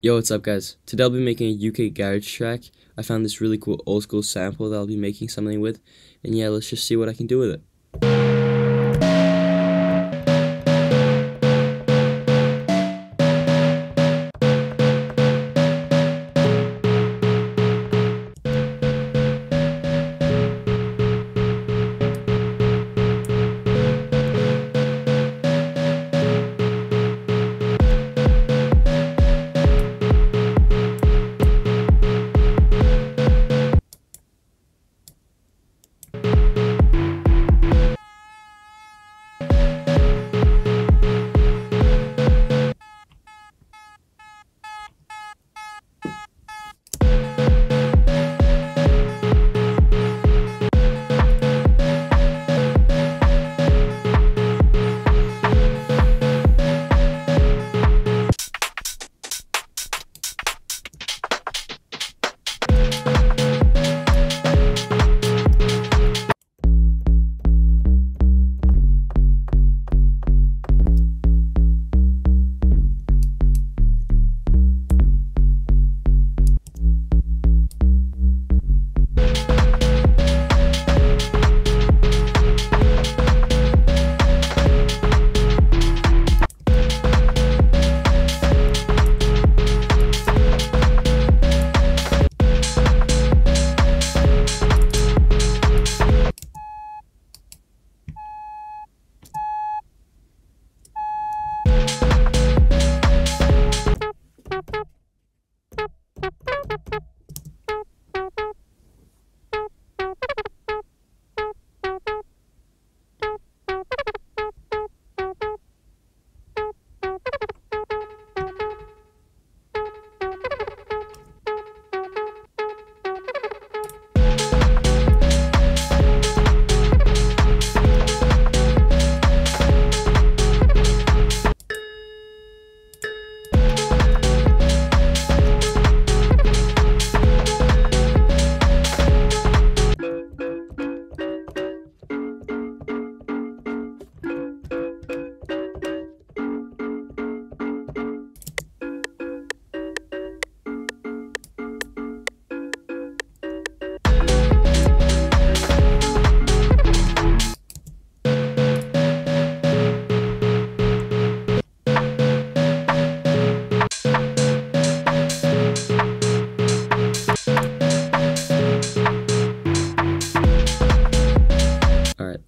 Yo, what's up guys? Today I'll be making a UK garage track. I found this really cool old school sample that I'll be making something with. And yeah, let's just see what I can do with it.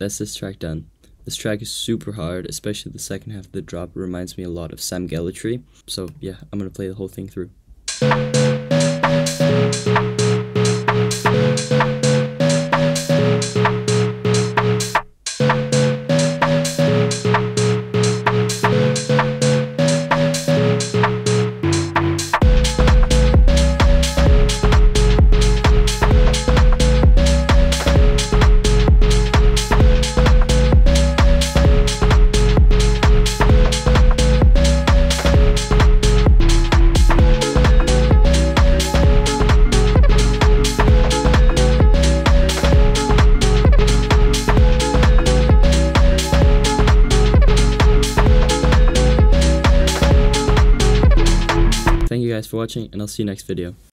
That's this track done. This track is super hard, especially the second half of the drop. It reminds me a lot of Sam Gellaitry. So yeah, I'm gonna play the whole thing through. Guys for watching, and I'll see you next video.